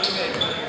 muito bem.